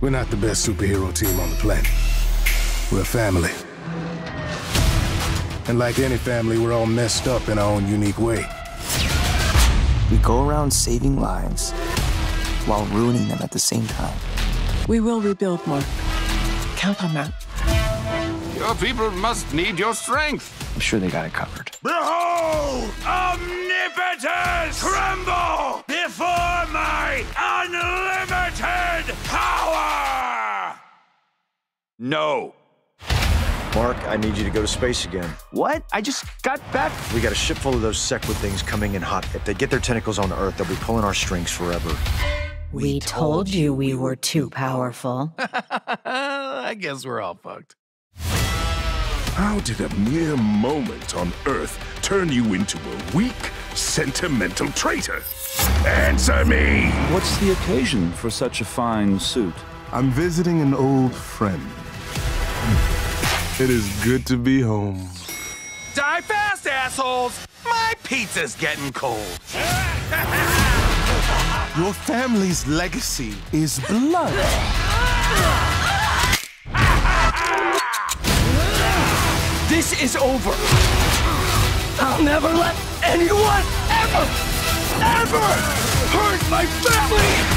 We're not the best superhero team on the planet. We're a family. And like any family, we're all messed up in our own unique way. We go around saving lives while ruining them at the same time. We will rebuild, Mark. Count on that. Your people must need your strength. I'm sure they got it covered. Behold! Omnipotence! Tremble No. Mark, I need you to go to space again. What? I just got back. We got a ship full of those Sequid things coming in hot. If they get their tentacles on Earth, they'll be pulling our strings forever. We told you we were too powerful. I guess we're all fucked. How did a mere moment on Earth turn you into a weak, sentimental traitor? Answer me! What's the occasion for such a fine suit? I'm visiting an old friend. It is good to be home. Die fast, assholes! My pizza's getting cold. Your family's legacy is blood. This is over. I'll never let anyone ever, ever hurt my family!